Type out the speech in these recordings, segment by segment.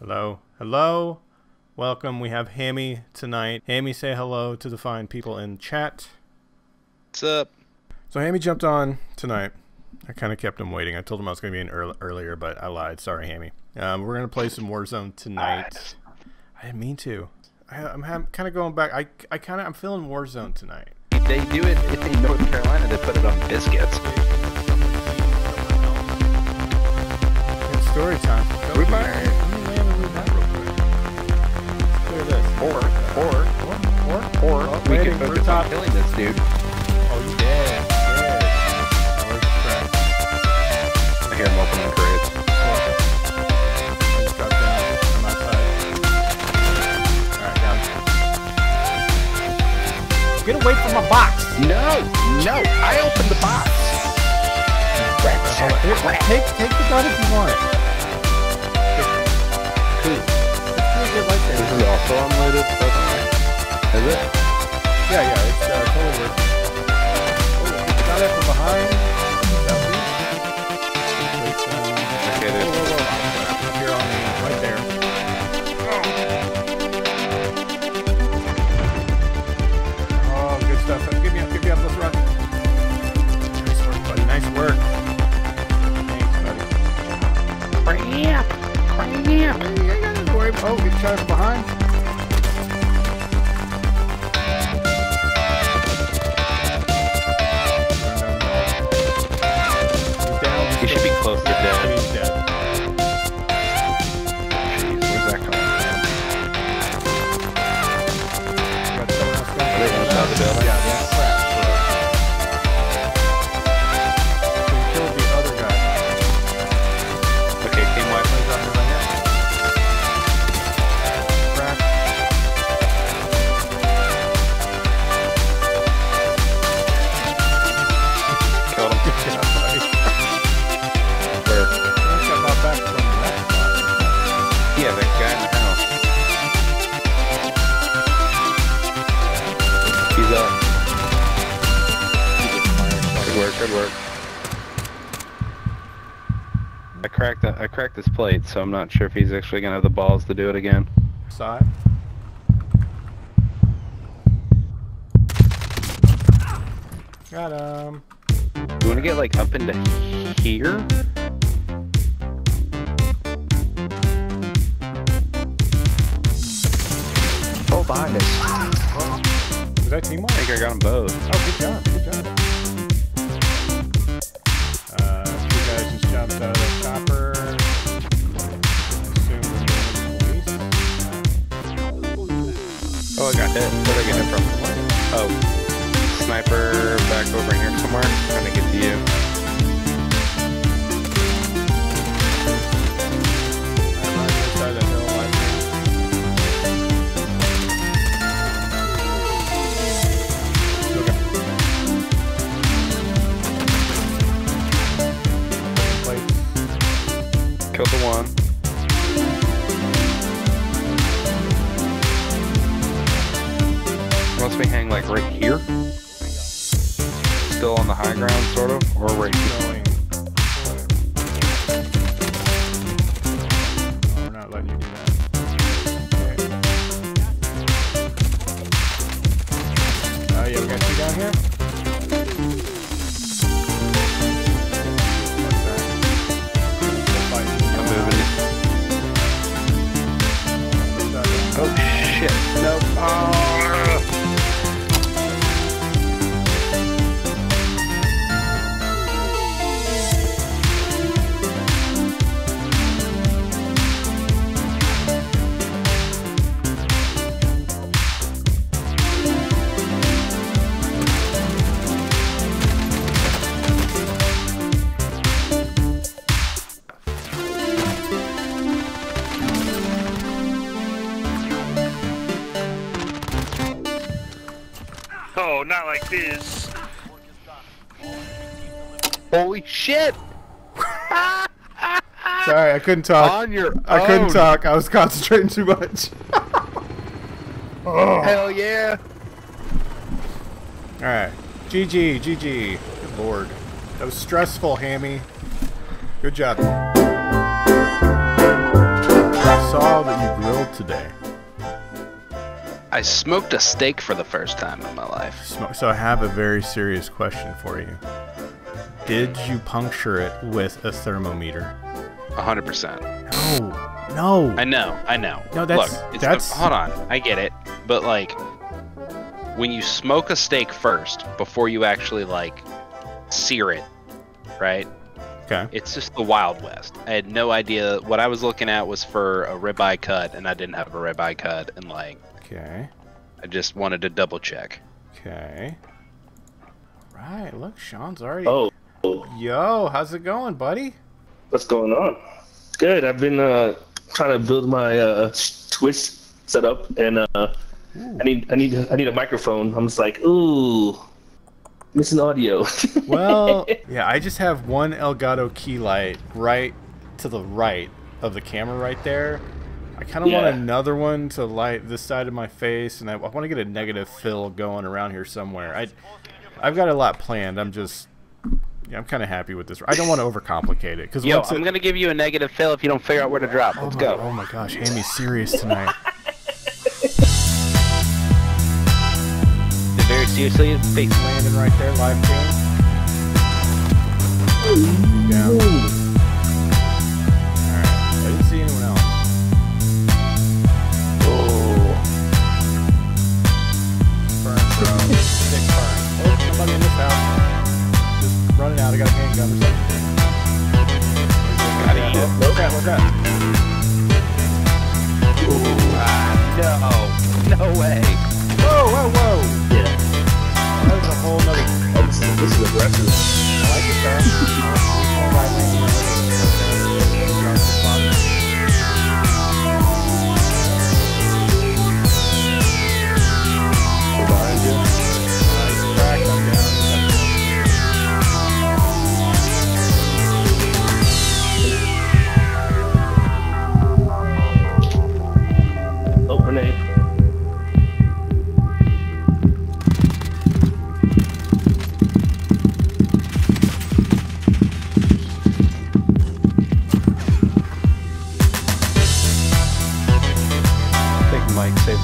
Hello. Hello. Welcome. We have Hammy tonight. Hammy, say hello to the fine people in chat. What's up? So Hammy jumped on tonight. I kind of kept him waiting. I told him I was going to be in earl- earlier, but I lied. Sorry, Hammy. Um, we're going to play some Warzone tonight. I didn't mean to. I, I'm ha- kind of going back. I, I kind of I'm feeling Warzone tonight. They do it in North Carolina. They put it on biscuits. It's story time. Go Or, or, or, or, or we can could for focus top. on killing this dude. Oh, you dead. Dead. Where's the crack? I hear him opening crates. I just dropped down. I'm outside. Alright, down. Get away from my box! No, no, I opened the box. Here, take, take the gun if you want it. Is also unloaded. Okay. Is it? Yeah, yeah, it's uh, totally worth it. Oh, got it from behind. Wait, um, Okay, whoa, whoa, whoa. Up here on me, right there. Oh, good stuff. Give me up, give me up, let's run. Nice work, buddy. Nice work. Thanks, buddy. Crap. Crap. Hey, I got this worry. Oh, get shot behind. He should be close to dead. He's dead. Jeez, where's that coming from? Got someone else going. Are they inside the building? Yeah, work, good work. I cracked the, I cracked his plate, so I'm not sure if he's actually gonna have the balls to do it again. Side. Got him. You wanna get like up into here? Oh, behind us. Was that teamwork? I think I got them both. Oh, good job. Good job. The chopper. Oh, I got hit. Where'd I get hit from? Oh, sniper back over here somewhere. Must be hang like right here. Still on the high ground, sort of, or right here. Letting you. Oh yeah, down here. Not like this. Holy shit! Sorry, I couldn't talk. On your I couldn't talk. I was concentrating too much. oh. Hell yeah! All right. GG, GG. Good lord. That was stressful, Hammy. Good job. I saw I smoked a steak for the first time in my life. So I have a very serious question for you. Did you puncture it with a thermometer? 100%. No, no. I know, I know. No, that's- Look, it's that's- The, hold on, I get it. But, like, when you smoke a steak first before you actually, like, sear it, right? Okay. It's just the Wild West. I had no idea. What I was looking at was for a ribeye cut, and I didn't have a ribeye cut, and, like, Okay. I just wanted to double check. Okay. Right. Look, Sean's already. Oh, Yo, how's it going, buddy? what's going on? Good. I've been uh, trying to build my uh, Twitch setup, and uh, I need I need I need a microphone. I'm just like, ooh, missing audio. Well, yeah, I just have one Elgato key light right to the right of the camera right there. I kind of want another one to light this side of my face, and I, I want to get a negative fill going around here somewhere. I, I've got a lot planned. I'm just, yeah, I'm kind of happy with this. I don't want to overcomplicate it because Yo, I'm it, gonna give you a negative fill if you don't figure out where to drop. oh Let's my, go. Oh my gosh, Amy's serious tonight. Very seriously, face Landing right there, live cam. Down. Out. I got a handgun or something. Gotta eat it. What's that? What's that? No, no way. Whoa, whoa, whoa! yeah, That was a whole nother. oh, this is this is aggressive. I like it, sir.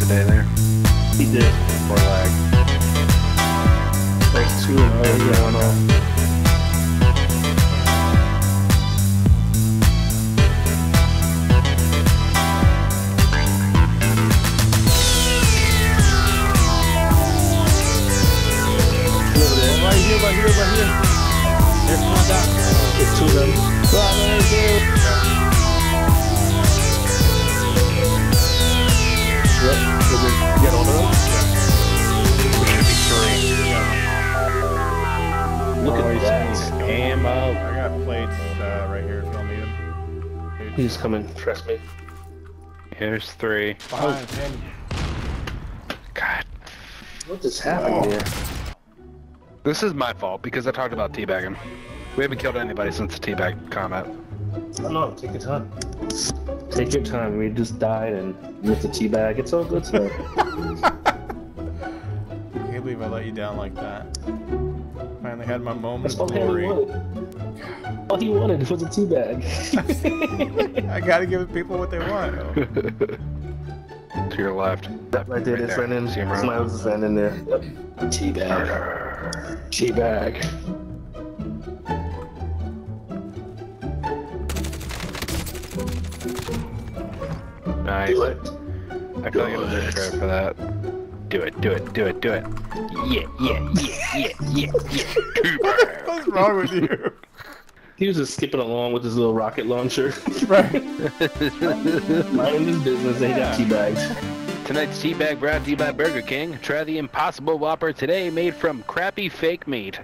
Mike saved the day there. He did. More lag. Thanks to and already going on. Over. Right here, right here, right here. There's one down. There's two of them. Ammo. I got plates uh, right here if y'all need them. He's coming. Trust me. Here's three. Behind him. God. What just happened here? This is my fault because I talked about teabagging. We haven't killed anybody since the teabag comment. No, no, take your time. Take your time. We just died and with the teabag. It's all good stuff. I can't believe I let you down like that. Finally had my moment That's of all he glory. wanted. All he wanted was a tea bag. I gotta give people what they want. To your left. right there, there's friend in. See him Somebody right? else's in there. Yep. Tea bag. Tea bag. Nice. Do it. I feel like I deserve credit for that. Do it, do it, do it, do it. Yeah, yeah, yeah, yeah, yeah, yeah. What's wrong with you? He was just skipping along with his little rocket launcher. right. Minding his business, and he got tea bags. Tonight's teabag brought to you by Burger King. Try the Impossible Whopper today, made from crappy fake meat.